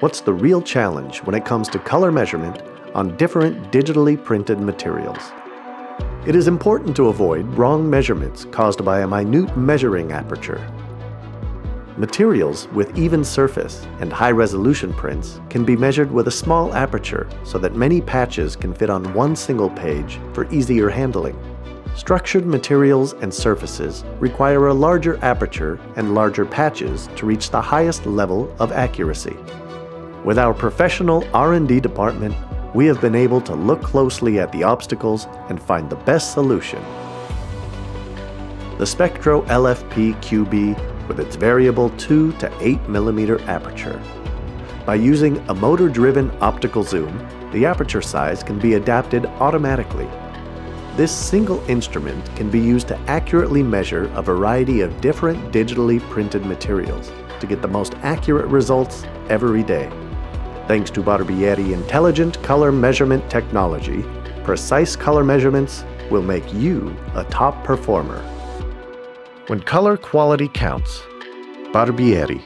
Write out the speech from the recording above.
what's the real challenge when it comes to color measurement on different digitally printed materials. It is important to avoid wrong measurements caused by a minute measuring aperture. Materials with even surface and high-resolution prints can be measured with a small aperture so that many patches can fit on one single page for easier handling. Structured materials and surfaces require a larger aperture and larger patches to reach the highest level of accuracy. With our professional R&D department, we have been able to look closely at the obstacles and find the best solution. The Spectro LFP QB with its variable 2 to 8 millimeter aperture. By using a motor-driven optical zoom, the aperture size can be adapted automatically. This single instrument can be used to accurately measure a variety of different digitally printed materials to get the most accurate results every day. Thanks to Barbieri intelligent color measurement technology, precise color measurements will make you a top performer. When color quality counts, Barbieri